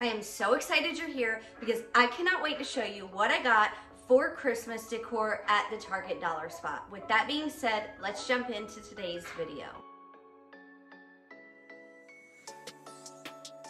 I am so excited you're here because I cannot wait to show you what I got for Christmas decor at the Target Dollar Spot. With that being said, let's jump into today's video.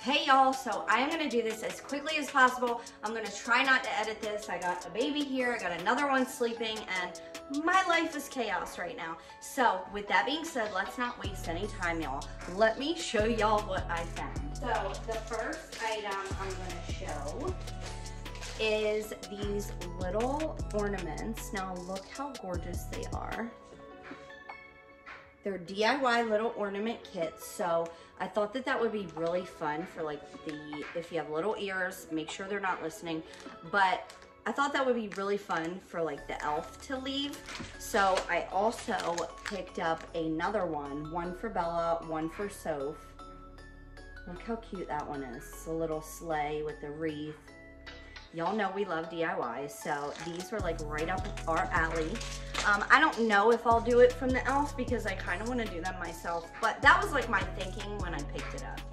Hey y'all, so I am gonna do this as quickly as possible. I'm gonna try not to edit this. I got a baby here, I got another one sleeping, and my life is chaos right now. So with that being said, let's not waste any time, y'all. Let me show y'all what I found. So the first item I'm gonna show is these little ornaments. Now look how gorgeous they are. They're DIY little ornament kits, so I thought that that would be really fun for like the, if you have little ears, make sure they're not listening, but I thought that would be really fun for like the elf to leave. So I also picked up another one, one for Bella, one for Soph. Look how cute that one is. It's a little sleigh with the wreath. Y'all know we love DIY, so these were like right up our alley. Um, I don't know if I'll do it from the elf because I kind of want to do them myself, but that was like my thinking when I picked it up.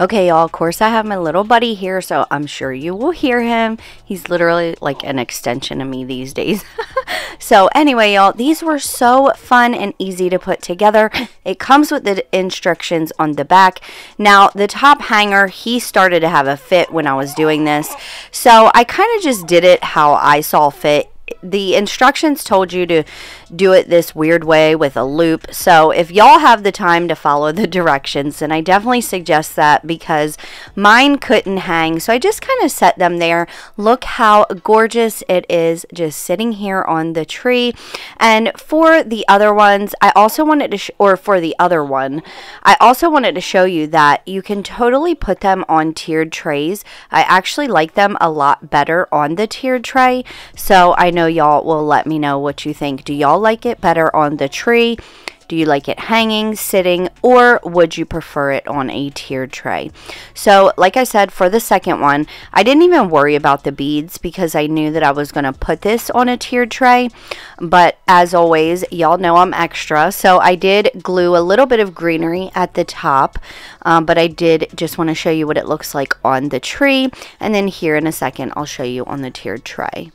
Okay, y'all, of course I have my little buddy here, so I'm sure you will hear him. He's literally like an extension of me these days. so anyway, y'all, these were so fun and easy to put together. It comes with the instructions on the back. Now, the top hanger, he started to have a fit when I was doing this. So I kind of just did it how I saw fit the instructions told you to do it this weird way with a loop. So if y'all have the time to follow the directions, and I definitely suggest that because mine couldn't hang. So I just kind of set them there. Look how gorgeous it is just sitting here on the tree. And for the other ones, I also wanted to, or for the other one, I also wanted to show you that you can totally put them on tiered trays. I actually like them a lot better on the tiered tray. So I know y'all will let me know what you think. Do y'all like it better on the tree? Do you like it hanging, sitting, or would you prefer it on a tiered tray? So, like I said, for the second one, I didn't even worry about the beads because I knew that I was going to put this on a tiered tray. But as always, y'all know I'm extra. So, I did glue a little bit of greenery at the top, um, but I did just want to show you what it looks like on the tree. And then here in a second, I'll show you on the tiered tray.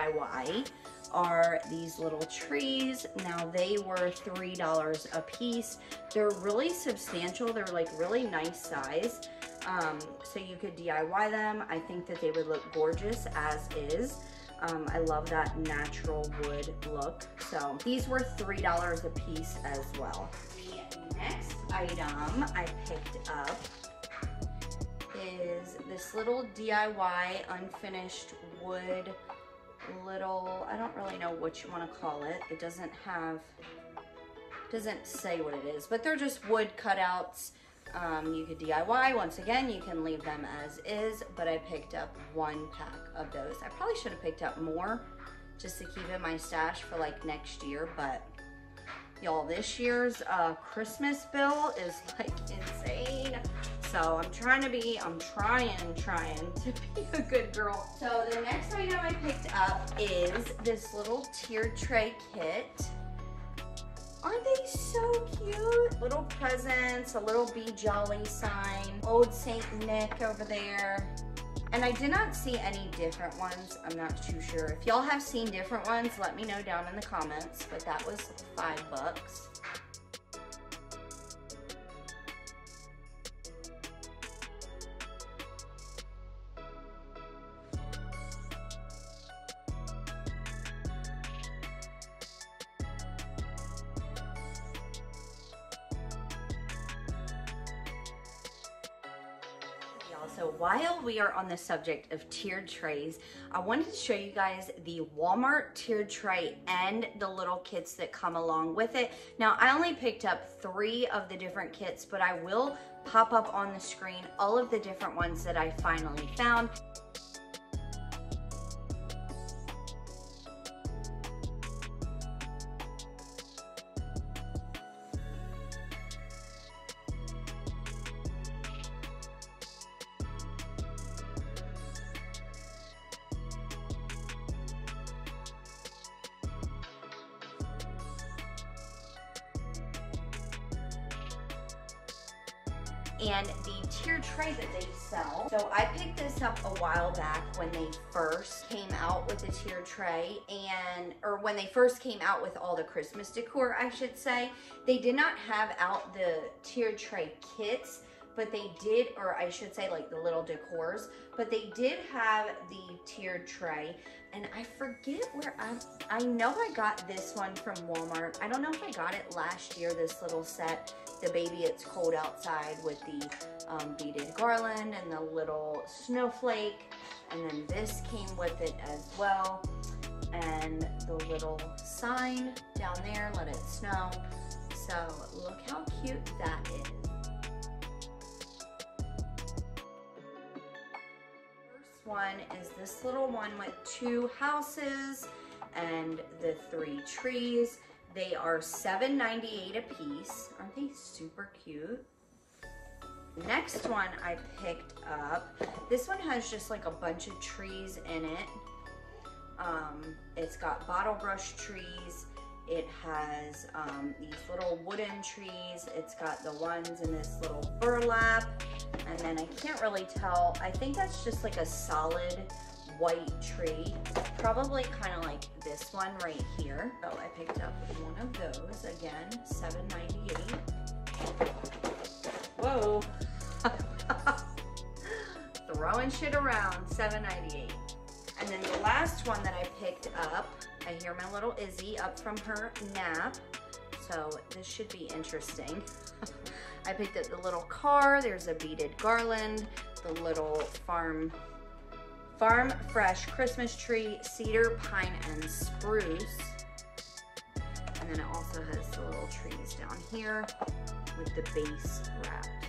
DIY are these little trees. Now they were $3 a piece. They're really substantial. They're like really nice size. Um, so you could DIY them. I think that they would look gorgeous as is. Um, I love that natural wood look. So these were $3 a piece as well. The next item I picked up is this little DIY unfinished wood little, I don't really know what you want to call it. It doesn't have, doesn't say what it is, but they're just wood cutouts. Um, you could DIY, once again, you can leave them as is, but I picked up one pack of those. I probably should have picked up more just to keep in my stash for like next year, but y'all, this year's uh, Christmas bill is like insane. So I'm trying to be, I'm trying, trying to be a good girl. So the next item I picked up is this little tiered tray kit. Aren't they so cute? Little presents, a little Be Jolly sign, old Saint Nick over there. And I did not see any different ones. I'm not too sure. If y'all have seen different ones, let me know down in the comments. But that was five bucks. So while we are on the subject of tiered trays, I wanted to show you guys the Walmart tiered tray and the little kits that come along with it. Now I only picked up three of the different kits, but I will pop up on the screen all of the different ones that I finally found. And the tier tray that they sell. So I picked this up a while back when they first came out with the tier tray and, or when they first came out with all the Christmas decor, I should say. They did not have out the tier tray kits but they did, or I should say like the little decors, but they did have the tiered tray. And I forget where I, I know I got this one from Walmart. I don't know if I got it last year, this little set, the Baby It's Cold Outside with the um, beaded garland and the little snowflake. And then this came with it as well. And the little sign down there, let it snow. So look how cute that is. One is this little one with two houses and the three trees. They are $7.98 a piece. Aren't they super cute? Next one I picked up, this one has just like a bunch of trees in it. Um, it's got bottle brush trees. It has um, these little wooden trees. It's got the ones in this little burlap. And then I can't really tell. I think that's just like a solid white tree. Probably kind of like this one right here. So I picked up one of those. Again, $7.98. Whoa. Throwing shit around, $7.98. And then the last one that I picked up, I hear my little Izzy up from her nap. So this should be interesting. I picked up the little car. There's a beaded garland, the little farm farm fresh Christmas tree, cedar, pine, and spruce. And then it also has the little trees down here with the base wrap.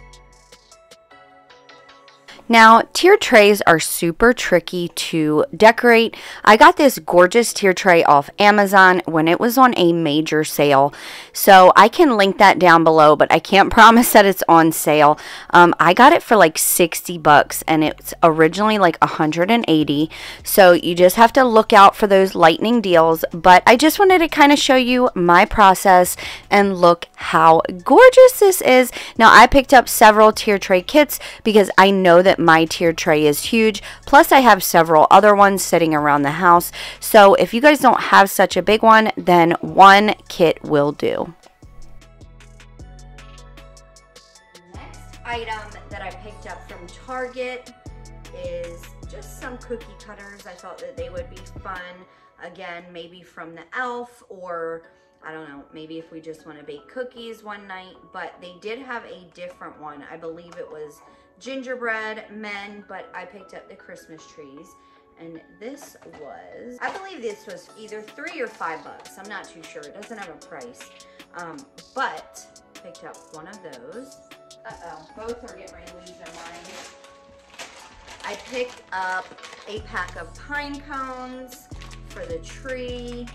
Now, tier trays are super tricky to decorate. I got this gorgeous tier tray off Amazon when it was on a major sale. So I can link that down below, but I can't promise that it's on sale. Um, I got it for like 60 bucks and it's originally like 180. So you just have to look out for those lightning deals. But I just wanted to kind of show you my process and look how gorgeous this is. Now, I picked up several tier tray kits because I know that my tier tray is huge. Plus, I have several other ones sitting around the house. So if you guys don't have such a big one, then one kit will do. Next item that I picked up from Target is just some cookie cutters. I thought that they would be fun. Again, maybe from the elf or I don't know, maybe if we just want to bake cookies one night, but they did have a different one. I believe it was gingerbread men, but I picked up the Christmas trees. And this was, I believe this was either three or five bucks. I'm not too sure. It doesn't have a price. Um, but picked up one of those. Uh-oh, both are getting ready to lose their mind. I picked up a pack of pine cones for the tree.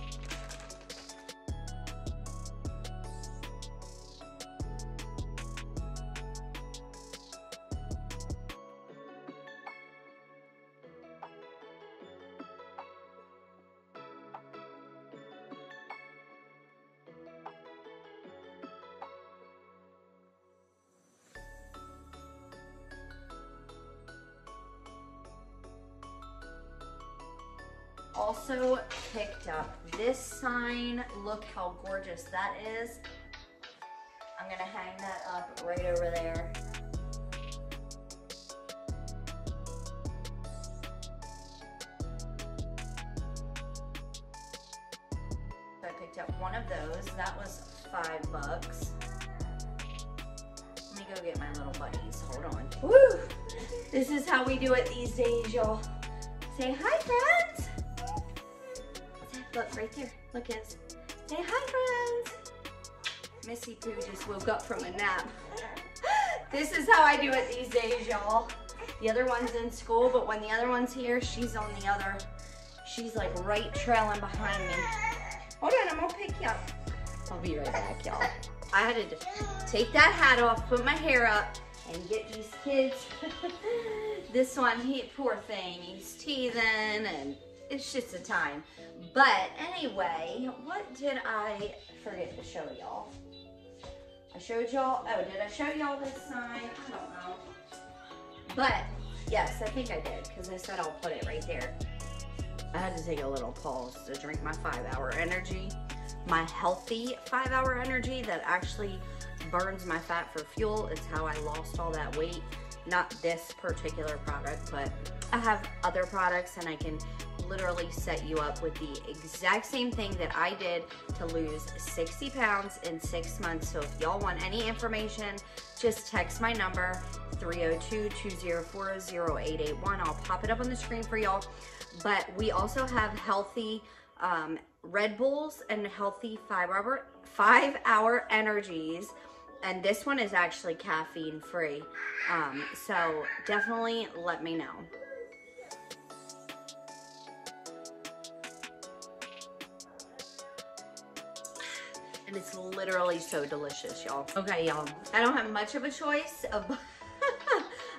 Also picked up this sign. Look how gorgeous that is. I'm gonna hang that up right over there. So I picked up one of those. That was five bucks. Let me go get my little buddies. Hold on. Woo! This is how we do it these days, y'all. Say hi, friends. Look, right there. Look, at Say hi, friends. Missy Pooh just woke up from a nap. this is how I do it these days, y'all. The other one's in school, but when the other one's here, she's on the other. She's like right trailing behind me. Hold on, I'm gonna pick you up. I'll be right back, y'all. I had to take that hat off, put my hair up, and get these kids. this one, he poor thing, he's teething, and it's just a time. But anyway, what did I forget to show y'all? I showed y'all, oh, did I show y'all this sign? I don't know. But, yes, I think I did, because I said I'll put it right there. I had to take a little pause to drink my five hour energy. My healthy five hour energy that actually burns my fat for fuel. It's how I lost all that weight. Not this particular product, but I have other products and I can literally set you up with the exact same thing that I did to lose 60 pounds in six months. So if y'all want any information, just text my number 302-204-0881. I'll pop it up on the screen for y'all. But we also have healthy um, Red Bulls and healthy five hour, five hour energies. And this one is actually caffeine free. Um, so definitely let me know. and it's literally so delicious, y'all. Okay, y'all, I don't have much of a choice of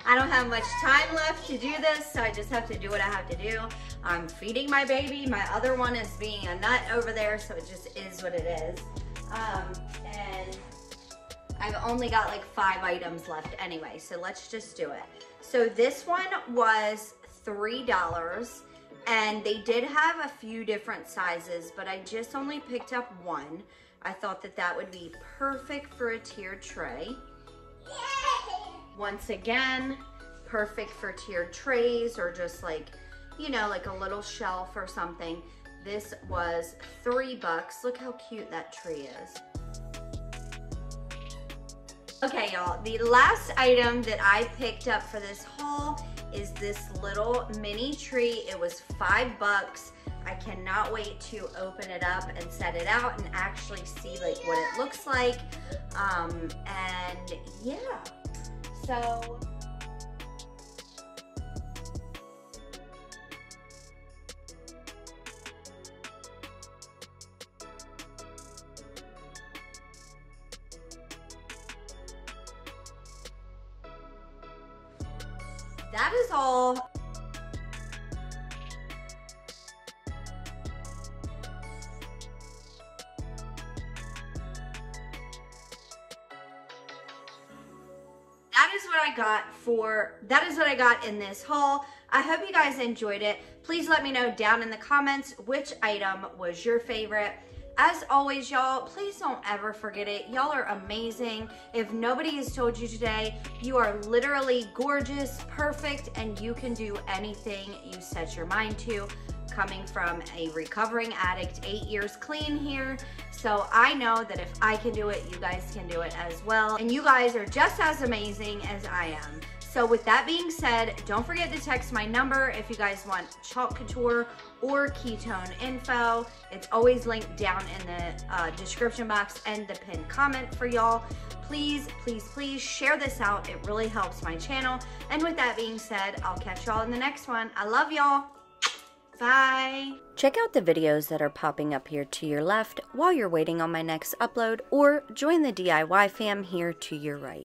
I don't have much time left to do this, so I just have to do what I have to do. I'm feeding my baby. My other one is being a nut over there, so it just is what it is. Um, I've only got like five items left anyway, so let's just do it. So this one was $3 and they did have a few different sizes, but I just only picked up one. I thought that that would be perfect for a tiered tray. Once again, perfect for tiered trays or just like, you know, like a little shelf or something. This was three bucks. Look how cute that tree is. Okay, y'all, the last item that I picked up for this haul is this little mini tree. It was five bucks. I cannot wait to open it up and set it out and actually see like what it looks like. Um, and yeah, so that is all that is what I got for, that is what I got in this haul. I hope you guys enjoyed it. Please let me know down in the comments which item was your favorite. As always, y'all, please don't ever forget it. Y'all are amazing. If nobody has told you today, you are literally gorgeous, perfect, and you can do anything you set your mind to coming from a recovering addict, eight years clean here. So I know that if I can do it, you guys can do it as well. And you guys are just as amazing as I am. So with that being said, don't forget to text my number if you guys want Chalk Couture or ketone info. It's always linked down in the uh, description box and the pinned comment for y'all. Please, please, please share this out. It really helps my channel. And with that being said, I'll catch y'all in the next one. I love y'all. Bye. Check out the videos that are popping up here to your left while you're waiting on my next upload or join the DIY fam here to your right.